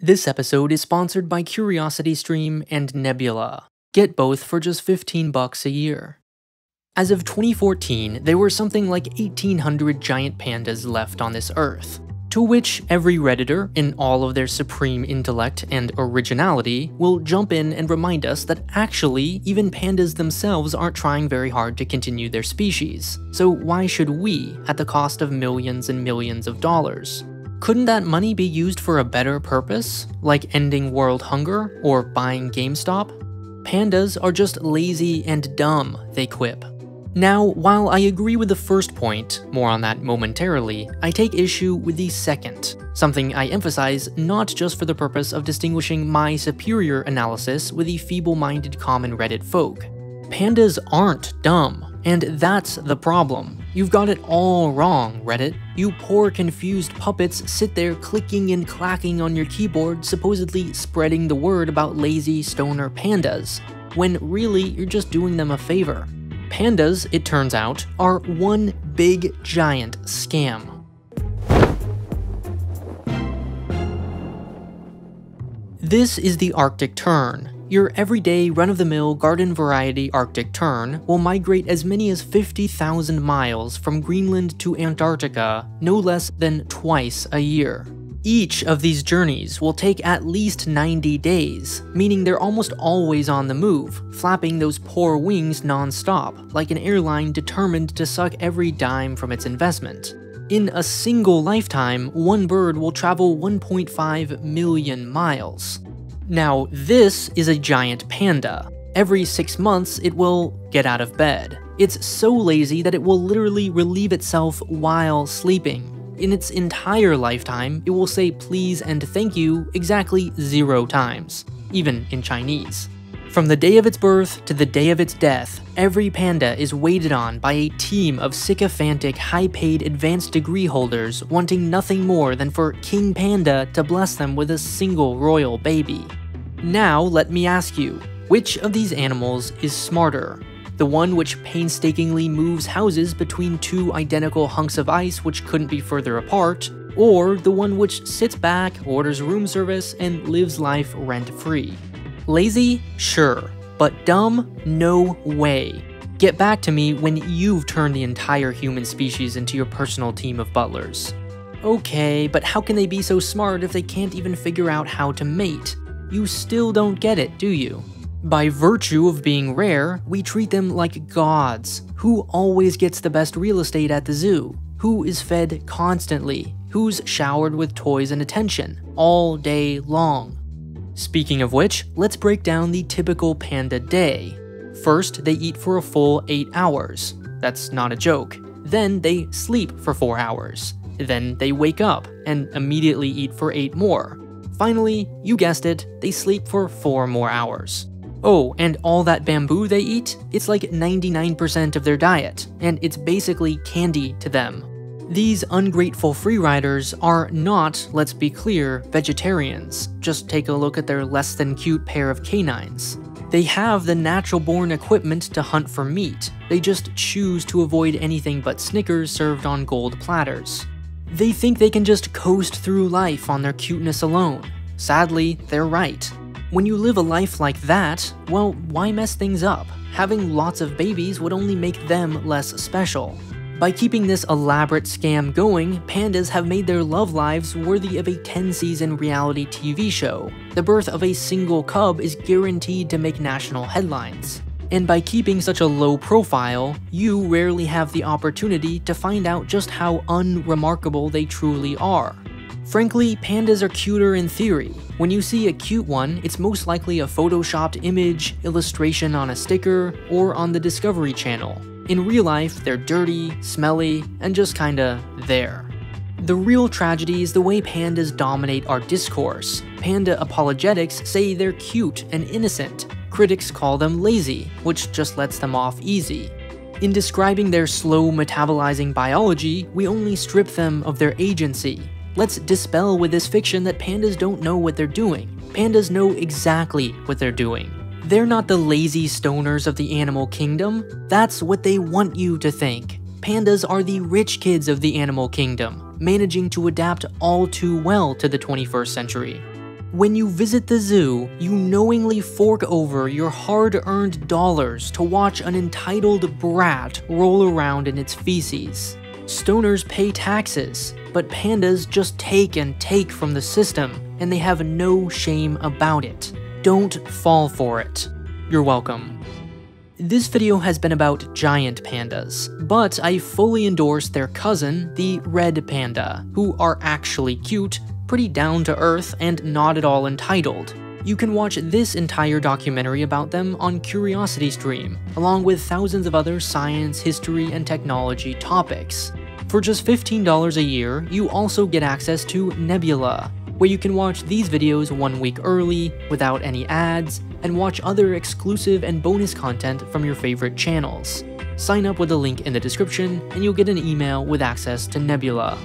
This episode is sponsored by CuriosityStream and Nebula. Get both for just 15 bucks a year. As of 2014, there were something like 1800 giant pandas left on this earth, to which every redditor, in all of their supreme intellect and originality, will jump in and remind us that actually, even pandas themselves aren't trying very hard to continue their species, so why should we, at the cost of millions and millions of dollars? Couldn't that money be used for a better purpose, like ending world hunger or buying GameStop? Pandas are just lazy and dumb, they quip. Now, while I agree with the first point, more on that momentarily, I take issue with the second, something I emphasize not just for the purpose of distinguishing my superior analysis with the feeble-minded common Reddit folk. Pandas aren't dumb, and that's the problem. You've got it all wrong, Reddit. You poor confused puppets sit there clicking and clacking on your keyboard, supposedly spreading the word about lazy stoner pandas, when really you're just doing them a favor. Pandas, it turns out, are one big giant scam. This is the Arctic Tern, your everyday run-of-the-mill garden variety Arctic tern will migrate as many as 50,000 miles from Greenland to Antarctica no less than twice a year. Each of these journeys will take at least 90 days, meaning they're almost always on the move, flapping those poor wings non-stop, like an airline determined to suck every dime from its investment. In a single lifetime, one bird will travel 1.5 million miles. Now, this is a giant panda. Every six months, it will get out of bed. It's so lazy that it will literally relieve itself while sleeping. In its entire lifetime, it will say please and thank you exactly zero times, even in Chinese. From the day of its birth to the day of its death, every panda is waited on by a team of sycophantic, high-paid advanced degree holders wanting nothing more than for King Panda to bless them with a single royal baby. Now let me ask you, which of these animals is smarter? The one which painstakingly moves houses between two identical hunks of ice which couldn't be further apart, or the one which sits back, orders room service, and lives life rent-free? Lazy? Sure. But dumb? No way. Get back to me when you've turned the entire human species into your personal team of butlers. Okay, but how can they be so smart if they can't even figure out how to mate? You still don't get it, do you? By virtue of being rare, we treat them like gods. Who always gets the best real estate at the zoo? Who is fed constantly? Who's showered with toys and attention all day long? Speaking of which, let's break down the typical panda day. First, they eat for a full 8 hours. That's not a joke. Then they sleep for 4 hours. Then they wake up and immediately eat for 8 more. Finally, you guessed it, they sleep for 4 more hours. Oh, and all that bamboo they eat, it's like 99% of their diet, and it's basically candy to them. These ungrateful freeriders are not, let's be clear, vegetarians. Just take a look at their less than cute pair of canines. They have the natural born equipment to hunt for meat, they just choose to avoid anything but Snickers served on gold platters. They think they can just coast through life on their cuteness alone. Sadly, they're right. When you live a life like that, well, why mess things up? Having lots of babies would only make them less special. By keeping this elaborate scam going, pandas have made their love lives worthy of a 10-season reality TV show. The birth of a single cub is guaranteed to make national headlines. And by keeping such a low profile, you rarely have the opportunity to find out just how unremarkable they truly are. Frankly, pandas are cuter in theory. When you see a cute one, it's most likely a photoshopped image, illustration on a sticker, or on the Discovery Channel. In real life, they're dirty, smelly, and just kinda there. The real tragedy is the way pandas dominate our discourse. Panda apologetics say they're cute and innocent, Critics call them lazy, which just lets them off easy. In describing their slow metabolizing biology, we only strip them of their agency. Let's dispel with this fiction that pandas don't know what they're doing. Pandas know exactly what they're doing. They're not the lazy stoners of the animal kingdom. That's what they want you to think. Pandas are the rich kids of the animal kingdom, managing to adapt all too well to the 21st century. When you visit the zoo, you knowingly fork over your hard earned dollars to watch an entitled brat roll around in its feces. Stoners pay taxes, but pandas just take and take from the system, and they have no shame about it. Don't fall for it. You're welcome. This video has been about giant pandas, but I fully endorse their cousin, the red panda, who are actually cute pretty down to earth and not at all entitled. You can watch this entire documentary about them on CuriosityStream, along with thousands of other science, history, and technology topics. For just $15 a year, you also get access to Nebula, where you can watch these videos one week early, without any ads, and watch other exclusive and bonus content from your favorite channels. Sign up with the link in the description, and you'll get an email with access to Nebula.